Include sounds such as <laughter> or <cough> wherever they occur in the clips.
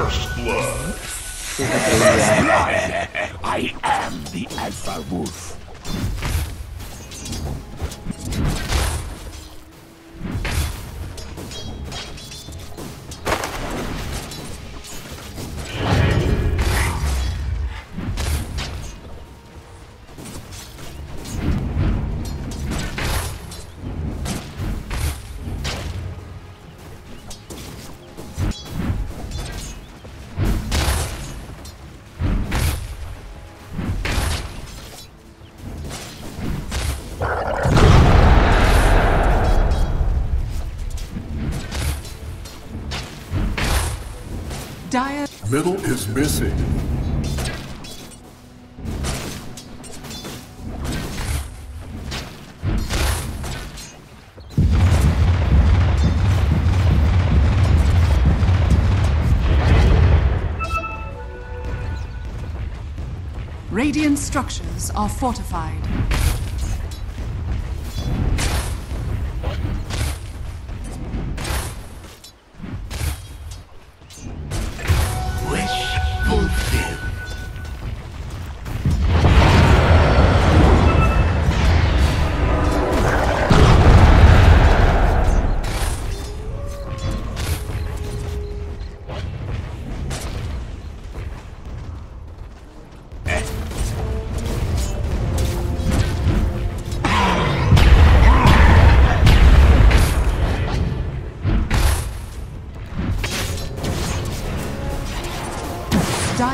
First blood. <laughs> I am the Alpha Wolf. Dire Middle is missing. Radiant structures are fortified.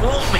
Fool me.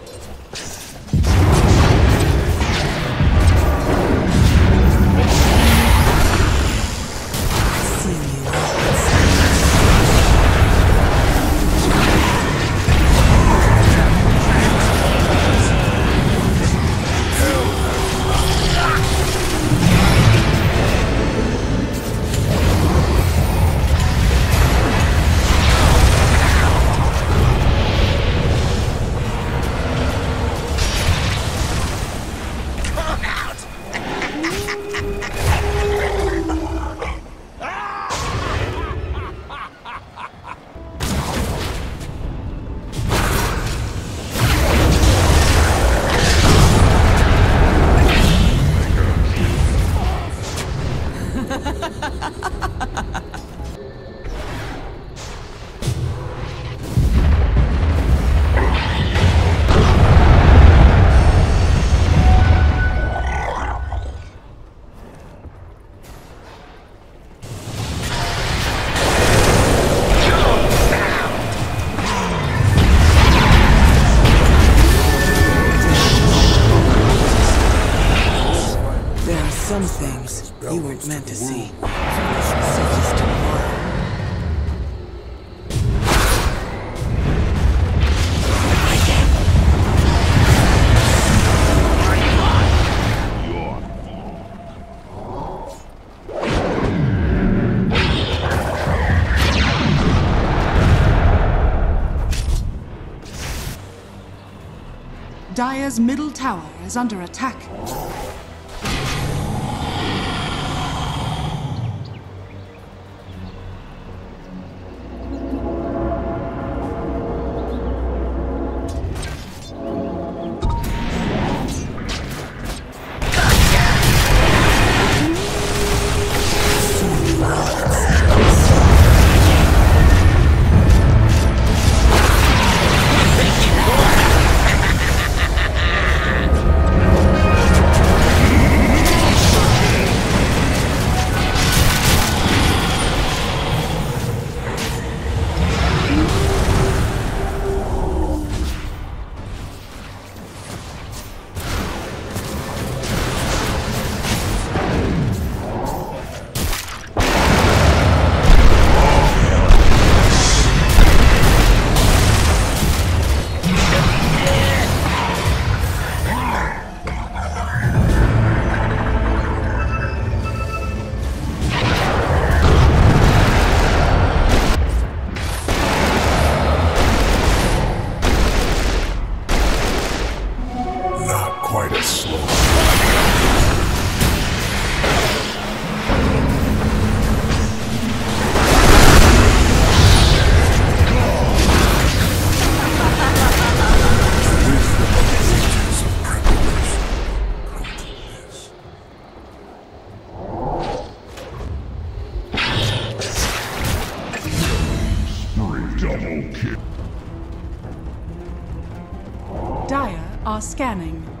His middle tower is under attack. quite a slow Double kill. Dire are scanning.